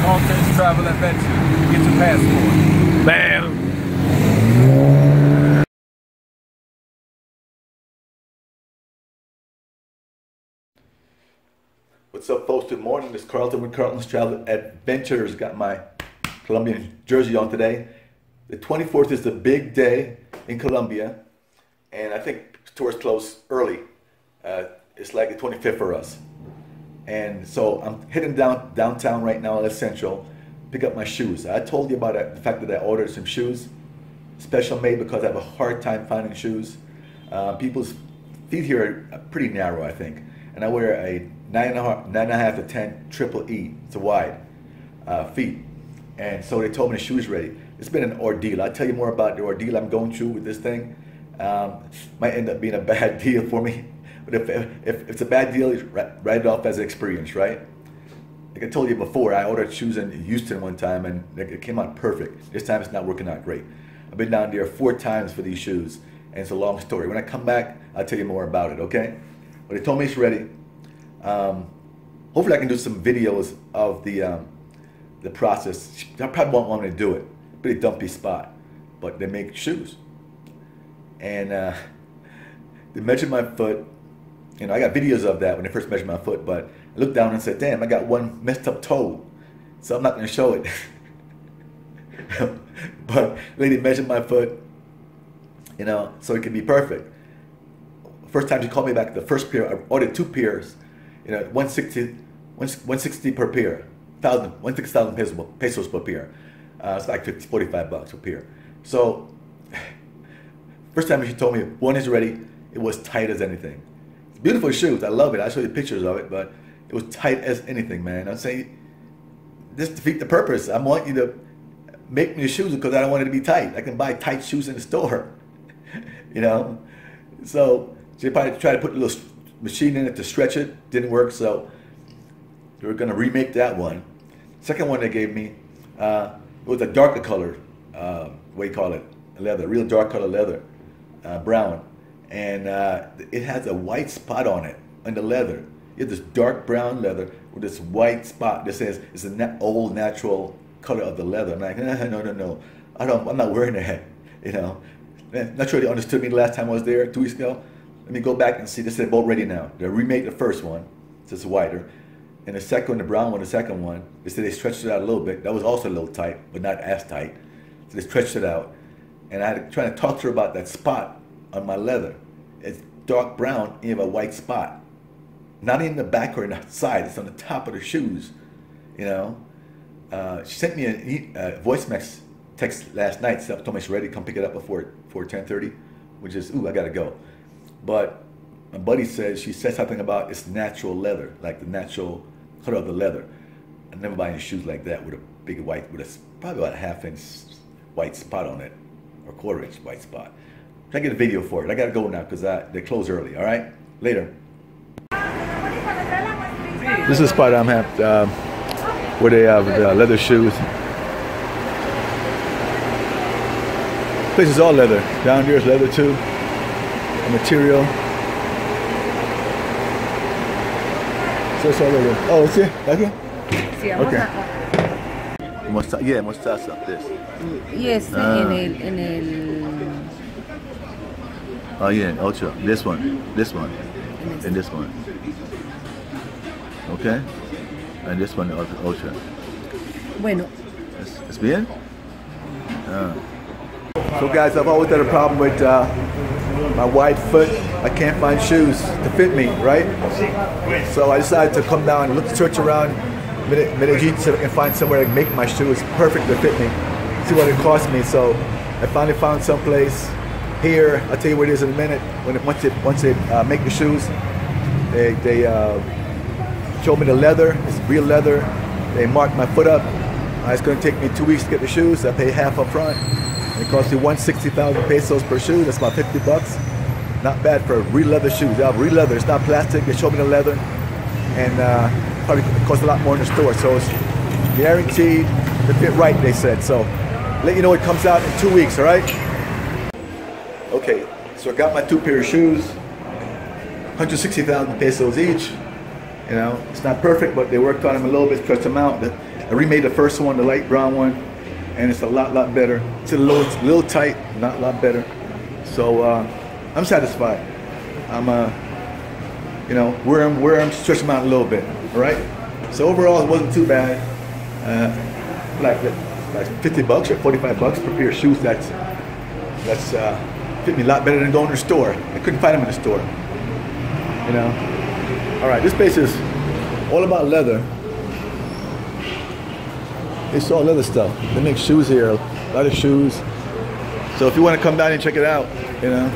Carlton's Travel Adventure. Get your passport. Bam. What's up, folks? Good morning. This is Carlton with Carlton's Travel Adventures. Got my Colombian jersey on today. The 24th is the big day in Colombia, and I think tours close early. Uh, it's like the 25th for us. And so I'm heading down downtown right now, at Central, pick up my shoes. I told you about the fact that I ordered some shoes, special made because I have a hard time finding shoes. Uh, people's feet here are pretty narrow, I think. And I wear a nine and a half, nine and a half to 10 triple E. It's a wide uh, feet. And so they told me the shoe's ready. It's been an ordeal. I'll tell you more about the ordeal I'm going through with this thing. Um, might end up being a bad deal for me. But if, if, if it's a bad deal, write it off as an experience, right? Like I told you before, I ordered shoes in Houston one time and it came out perfect. This time it's not working out great. I've been down there four times for these shoes, and it's a long story. When I come back, I'll tell you more about it, okay? But they told me it's ready. Um, hopefully, I can do some videos of the um, the process. I probably won't want me to do it. Pretty dumpy spot, but they make shoes, and uh, they measured my foot. You know, I got videos of that when they first measured my foot, but I looked down and said, "Damn, I got one messed up toe," so I'm not going to show it. but lady measured my foot, you know, so it can be perfect. First time she called me back, the first pair, I ordered two pairs, you know, 160, 160 per pair, 1,000, 160,000 pesos, pesos per pair. Uh, it's like 50, 45 bucks per pair. So, first time she told me one is ready, it was tight as anything. Beautiful shoes, I love it. I'll show you pictures of it, but it was tight as anything, man. I'm saying, this defeat the purpose. I want you to make me shoes because I don't want it to be tight. I can buy tight shoes in the store, you know? So, she probably tried to put a little machine in it to stretch it. Didn't work, so we are gonna remake that one. Second one they gave me, uh, it was a darker color, uh, what do you call it? Leather, real dark color leather, uh, brown. And uh, it has a white spot on it, on the leather. Have this dark brown leather with this white spot that says it's an old natural color of the leather. I'm like, no, no, no. I don't, I'm not wearing that, you know. Not sure they understood me the last time I was there, two weeks ago. Let me go back and see. This is both ready now. They remade the first one, so it's wider. And the second the brown one, the second one, they said they stretched it out a little bit. That was also a little tight, but not as tight. So they stretched it out. And I had to try to talk to her about that spot on my leather. It's dark brown and you have a white spot. Not in the back or in the side, it's on the top of the shoes, you know. Uh, she sent me a, a voice mess text last night. So told me she's ready to come pick it up before, before 10.30, which is, ooh, I gotta go. But my buddy says she said something about it's natural leather, like the natural color of the leather. I never buy any shoes like that with a big white, with a probably about a half inch white spot on it, or quarter inch white spot. I get a video for it. I gotta go now because they close early. All right, later. This is the spot I'm at uh, where they have the leather shoes. This is all leather. Down here is leather too material. So it's all over. Oh, it's here? Right here? Okay. a... Mosta yeah, mostaza, this. Yes, Ah. en el... En el Oh yeah, ocho. This one, this one, and this one. Okay? And this one, ocho. bueno, It's, it's bien? Ah. So guys, I've always had a problem with uh, my wide foot. I can't find shoes to fit me, right? So I decided to come down and look, search around Medi- Medellin so I can find somewhere to make my shoes perfect to fit me. See what it cost me. So I finally found some place here. I'll tell you where it is in a minute. When it, once they once they uh, make the shoes, they they uh, showed me the leather. It's real leather. They marked my foot up. Uh, it's going to take me two weeks to get the shoes. I pay half up front. It costs you 160,000 pesos per shoe. That's about 50 bucks. Not bad for real leather shoes. They have real leather. It's not plastic. They showed me the leather. And uh, probably costs a lot more in the store. So it's guaranteed to fit right, they said. So let you know it comes out in two weeks, all right? Okay, so I got my two pair of shoes. 160,000 pesos each. You know, it's not perfect, but they worked on them a little bit, stretched them out. I remade the first one, the light brown one, and it's a lot, lot better. It's a little, little tight, not a lot better. So uh, I'm satisfied. I'm, uh, you know, wear them, wear them, stretch them out a little bit. All right. So overall, it wasn't too bad. Uh, like like 50 bucks or 45 bucks per pair of shoes. That's that's uh, fit me a lot better than going to the store. I couldn't find them in the store. You know. All right, this place is all about leather. It's all leather stuff. They make shoes here, a lot of shoes. So if you want to come down and check it out, you know.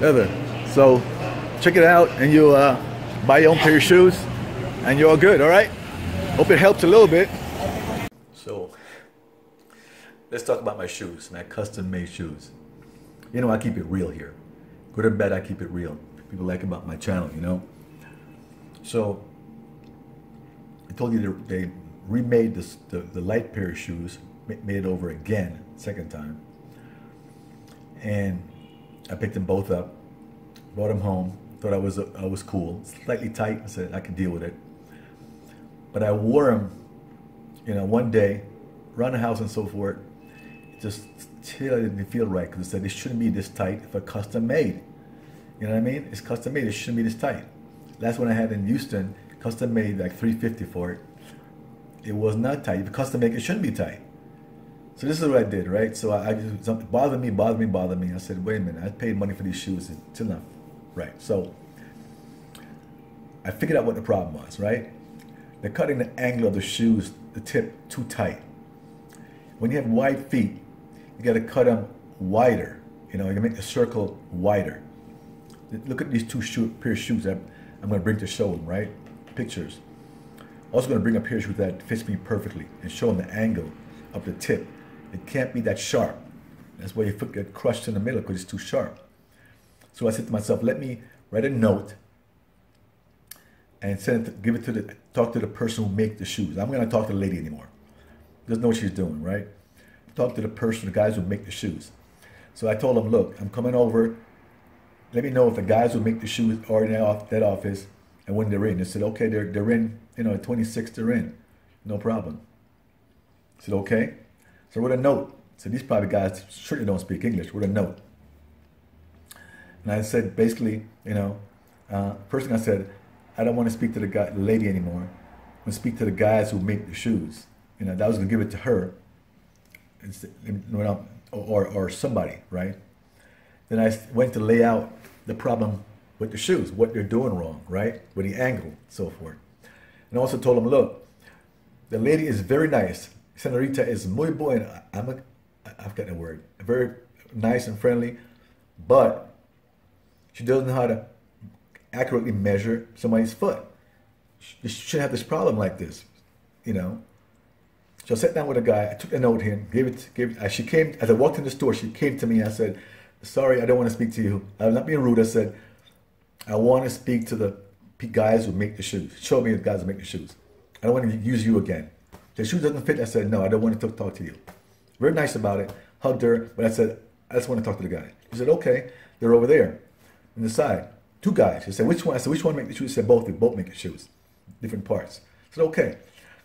Leather. So check it out and you uh, buy your own pair of shoes and you're all good, all right? Hope it helps a little bit. So let's talk about my shoes, my custom made shoes. You know, I keep it real here. Good or bad, I keep it real. People like about my channel, you know? So I told you they remade this, the, the light pair of shoes, made it over again, second time. And I picked them both up, brought them home, thought I was I was cool, slightly tight. I said I could deal with it. But I wore them, you know, one day around the house and so forth. Just still didn't feel right because I said it shouldn't be this tight if for custom made. You know what I mean? It's custom made. It shouldn't be this tight. Last one I had in Houston, custom made like 350 for it. It was not tight. If custom made, it shouldn't be tight. So this is what I did, right? So I, I just something bothered me, bothered me, bothered me. I said, wait a minute, I paid money for these shoes. It's not right. So I figured out what the problem was, right? They're cutting the angle of the shoes, the tip, too tight. When you have wide feet, you got to cut them wider. You know, you make the circle wider. Look at these two shoe, pair of shoes that I'm going to bring to show them, right? Pictures. Also going to bring a pair of shoes that fits me perfectly and show them the angle of the tip. It can't be that sharp. That's why your foot get crushed in the middle because it's too sharp. So I said to myself, let me write a note and send it, give it to the, talk to the person who make the shoes. I'm going to talk to the lady anymore. Doesn't know what she's doing, right? Talk to the person, the guys who make the shoes. So I told them, look, I'm coming over. Let me know if the guys who make the shoes are in that office and when they're in. They said, okay, they're, they're in, you know, 26, they're in. No problem. I said, okay. So wrote a note. So these probably guys certainly don't speak English. Wrote a note. And I said, basically, you know, uh, first thing I said, I don't want to speak to the guy, lady anymore. I'm gonna speak to the guys who make the shoes. You know, that was gonna give it to her, or or somebody, right? Then I went to lay out the problem with the shoes, what they're doing wrong, right, with the angle, so forth, and also told them, look, the lady is very nice. Senorita is muy buena. I'm a, I've got a word, very nice and friendly, but she doesn't know how to accurately measure somebody's foot. You shouldn't have this problem like this, you know. So I sat down with a guy. I took a note here, gave it, gave. As she came, as I walked in the store, she came to me. I said, "Sorry, I don't want to speak to you. I'm not being rude." I said, "I want to speak to the guys who make the shoes. Show me the guys who make the shoes. I don't want to use you again. The shoe doesn't fit." I said, "No, I don't want to talk to you." Very nice about it. Hugged her, but I said, "I just want to talk to the guy." He said, "Okay, they're over there, on the side." Two guys. He said, which one? I said, which one make the shoes? He said, both. They both make the shoes. Different parts. I said, okay.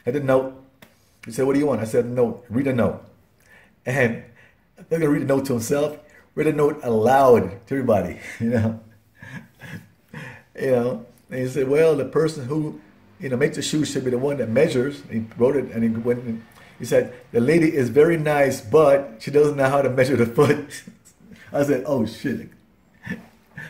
I did note. He said, what do you want? I said, note. Read a note. And they're to read a note to himself. Read a note aloud to everybody, you know. you know. And he said, well, the person who, you know, makes the shoes should be the one that measures. He wrote it and he went and he said, the lady is very nice, but she doesn't know how to measure the foot. I said, oh shit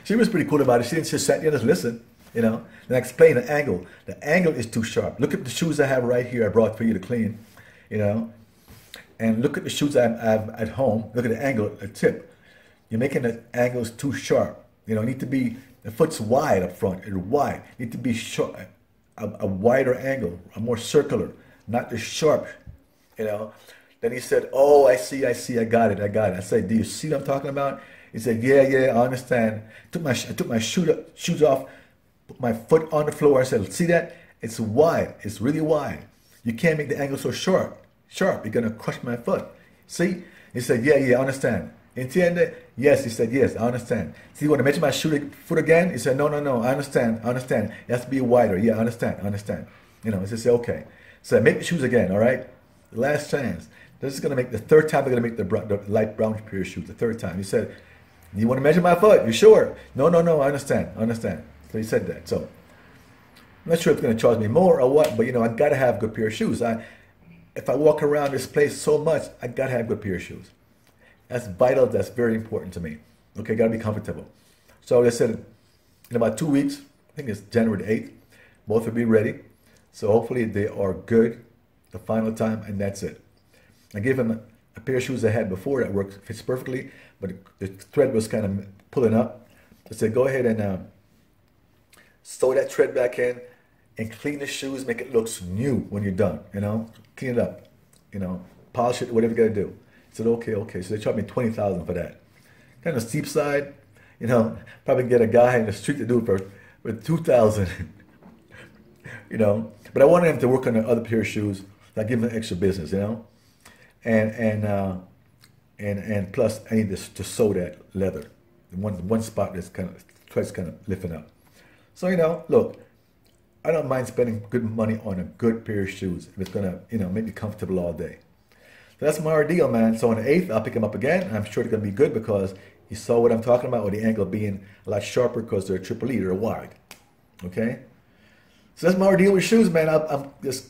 she was pretty cool about it. She didn't just sit there and just listen, you know. And I explained the angle. The angle is too sharp. Look at the shoes I have right here. I brought for you to clean, you know. And look at the shoes I have at home. Look at the angle, the tip. You're making the angles too sharp. You know, need to be the foot's wide up front. It's wide. Need to be short, a, a wider angle, a more circular, not the sharp. You know. Then he said, "Oh, I see, I see, I got it, I got it." I said, "Do you see what I'm talking about?" He said, "Yeah, yeah, I understand." I took my I took my shoe, shoes off, put my foot on the floor. I said, "See that? It's wide. It's really wide. You can't make the angle so sharp. Sharp. You're gonna crush my foot." See? He said, "Yeah, yeah, I understand. Entiende? Yes, he said, yes, I understand. See, when I mentioned my shoe foot again, he said, no, no, no, I understand, I understand. It has to be wider. Yeah, I understand, I understand. You know, he said, okay. So make the shoes again, all right? Last chance. This is going to make the third time they're going to make the, the light brown pair of shoes. The third time. He said, you want to measure my foot? You sure? No, no, no, I understand, I understand. So he said that. So I'm not sure if it's going to charge me more or what, but you know, I got to have good pair of shoes. I, if I walk around this place so much, I got to have good pair of shoes. That's vital. That's very important to me. Okay, got to be comfortable. So I said, in about two weeks, I think it's January the 8th, both will be ready. So hopefully they are good the final time, and that's it. I gave him a, pair of shoes I had before that works fits perfectly, but the thread was kind of pulling up. I said, go ahead and uh, sew that thread back in and clean the shoes, make it look new when you're done, you know, clean it up, you know, polish it, whatever you gotta do. I said, okay, okay. So they charged me 20000 for that. Kind of steep side, you know, probably get a guy in the street to do it for, for 2000 you know. But I wanted him to work on the other pair of shoes, like give him extra business, you know. And and uh, and and plus, I need to, to sew that leather, the one one spot that's kind of threads kind of lifting up. So you know, look, I don't mind spending good money on a good pair of shoes if it's gonna you know make me comfortable all day. So that's my ordeal, man. So on the eighth, I'll pick them up again, I'm sure they're gonna be good because you saw what I'm talking about with the angle being a lot sharper because they're triple E, they're wide. Okay. So that's my ordeal with shoes, man. I, I'm just,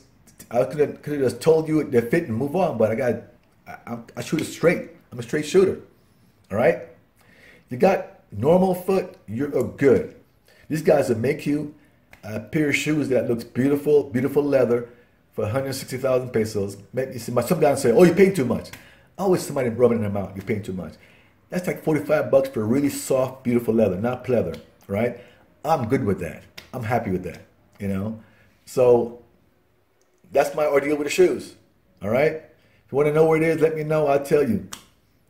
I could have, could have just told you they fit and move on, but I got, I, I, shoot it straight. I'm a straight shooter. All right. You got normal foot, you're oh, good. These guys will make you a pair of shoes that looks beautiful, beautiful leather for 160,000 pesos. See, some guys say, "Oh, you paid too much." Always somebody rubbing their mouth. You're paying too much. That's like 45 bucks for really soft, beautiful leather, not pleather, right? I'm good with that. I'm happy with that you know. So that's my ordeal with the shoes. All right. If you want to know where it is, let me know. I'll tell you.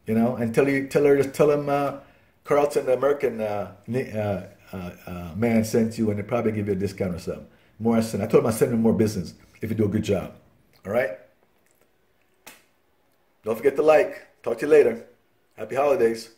You know, and tell you, tell her, just tell him uh, Carlton, the American uh, uh, uh, uh, man, sent you, and they probably give you a discount or something. More I. I told him I send him more business if you do a good job. All right. Don't forget to like. Talk to you later. Happy holidays.